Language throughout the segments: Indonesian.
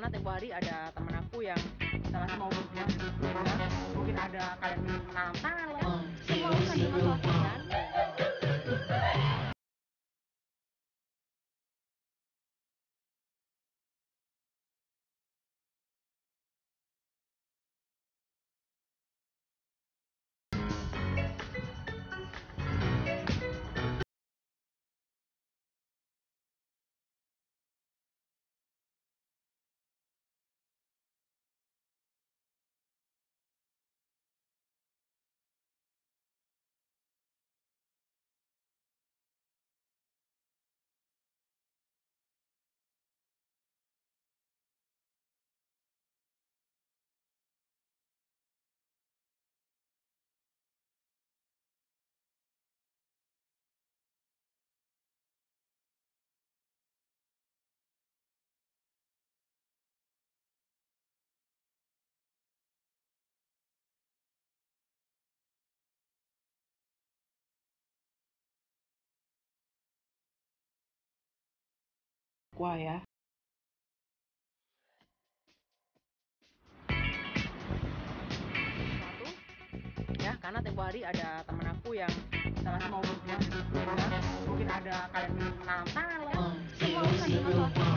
karena tempo hari ada temen aku yang salah mau berbuat mungkin ada kalian nanam talent semua urusan dengan Wah ya. Satu, ya karena tempo hari ada temen aku yang salah mau berbuat mungkin ada kalian nanam talent semua urusan dengan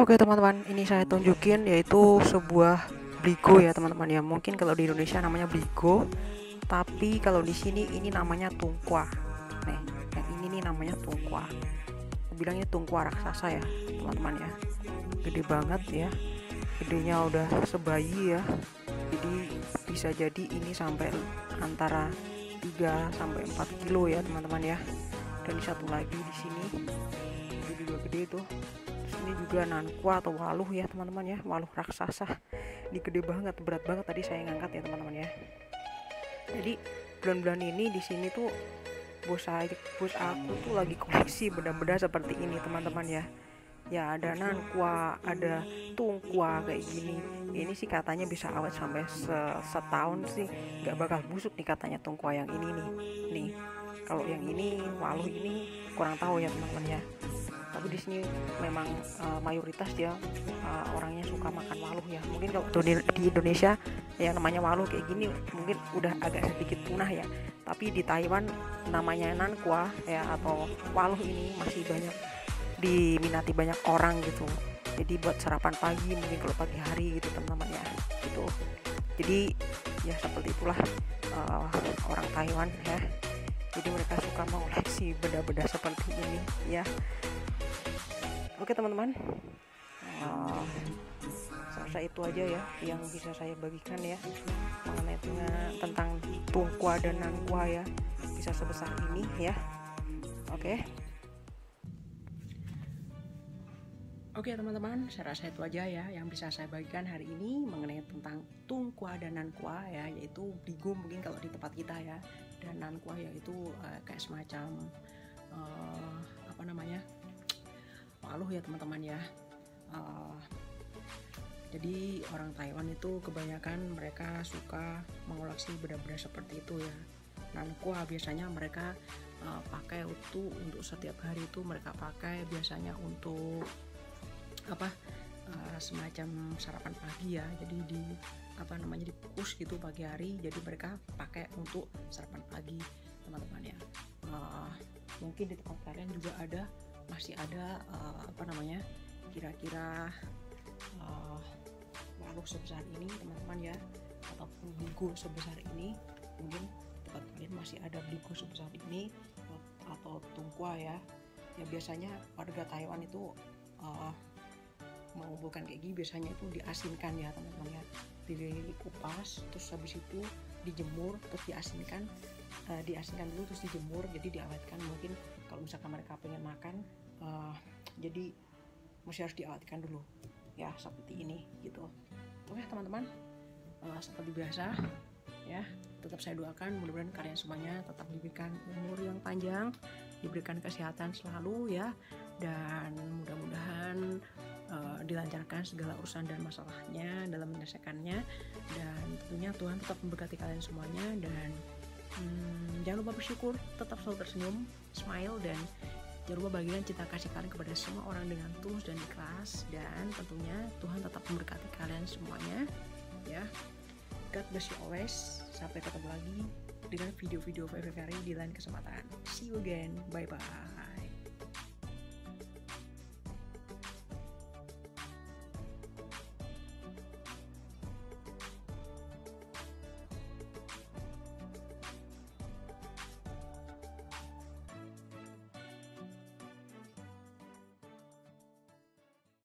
Oke teman-teman, ini saya tunjukin yaitu sebuah bligo ya teman-teman ya. Mungkin kalau di Indonesia namanya bligo, tapi kalau di sini ini namanya tungkwa. Nih, yang ini nih namanya tungkwa. Bilangnya tungkwa raksasa ya teman-teman ya. Gede banget ya. Gedenya udah sebayi ya. Jadi bisa jadi ini sampai antara 3 sampai 4 kilo ya teman-teman ya. Dan satu lagi di sini itu juga gede tuh ini juga nankwa atau waluh ya teman-teman ya. Waluh raksasa. Ini gede banget berat banget tadi saya ngangkat ya teman-teman ya. Jadi bulan-bulan ini di sini tuh bos saya bos aku tuh lagi koleksi benda-benda seperti ini teman-teman ya. Ya ada nankwa ada tungkwa kayak gini. Ini sih katanya bisa awet sampai se- setahun sih. Nggak bakal busuk nih katanya tungkwa yang ini nih. Nih kalau yang ini waluh ini kurang tahu ya teman-teman ya tapi di sini memang uh, mayoritas dia uh, orangnya suka makan waluh ya. Mungkin kalau di, Indonesia yang namanya waluh kayak gini mungkin udah agak sedikit punah ya. Tapi di Taiwan namanya nankwa ya atau waluh ini masih banyak diminati banyak orang gitu. Jadi buat sarapan pagi mungkin kalau pagi hari gitu teman-teman ya gitu. Jadi ya seperti itulah uh, orang Taiwan ya. Jadi mereka suka mengoleksi benda-benda seperti ini ya oke teman-teman. Uh, saya rasa itu aja ya yang bisa saya bagikan ya. Mengenai tentang tungkwa dan nangkwa ya. Bisa sebesar ini ya. Oke. Oke teman-teman, saya rasa itu aja ya yang bisa saya bagikan hari ini mengenai tentang tungkwa dan nankwa ya, yaitu bigo mungkin kalau di tempat kita ya, dan nankwa yaitu eh, kayak semacam eh, apa namanya waluh ya teman-teman ya. Eh, jadi orang Taiwan itu kebanyakan mereka suka mengoleksi benda-benda seperti itu ya. Nankwa biasanya mereka eh, pakai itu untuk setiap hari itu mereka pakai biasanya untuk apa eh, semacam sarapan pagi ya jadi di apa namanya dikukus gitu pagi hari jadi mereka pakai untuk sarapan pagi teman-teman ya uh, mungkin di tempat kalian juga ada masih ada uh, apa namanya kira-kira uh, makhluk sebesar ini teman-teman ya ataupun beligo sebesar ini mungkin tempat kalian masih ada beligo sebesar ini atau tungkua ya. Ya biasanya warga Taiwan itu uh, mengumpulkan kayak gini biasanya itu diasinkan ya teman-teman ya. Dikupas terus habis itu dijemur terus diasinkan uh, diasinkan dulu terus dijemur jadi diawetkan mungkin kalau misalkan mereka pengen makan uh, jadi masih harus diawetkan dulu. Ya seperti ini gitu. Oke teman-teman. Uh, seperti biasa ya tetap saya doakan mudah-mudahan kalian semuanya tetap diberikan umur yang panjang diberikan kesehatan selalu ya. Dan mudah-mudahan uh, dilancarkan segala urusan dan masalahnya dalam menyelesaikannya. Dan tentunya Tuhan tetap memberkati kalian semuanya dan jangan lupa bersyukur tetap selalu tersenyum smile dan jangan lupa bagikan cinta kasih kalian kepada semua orang dengan tulus dan ikhlas. Dan tentunya Tuhan tetap memberkati kalian semuanya ya. God bless you always. Sampai ketemu lagi dengan video-video very di lain kesempatan. See you again. Bye bye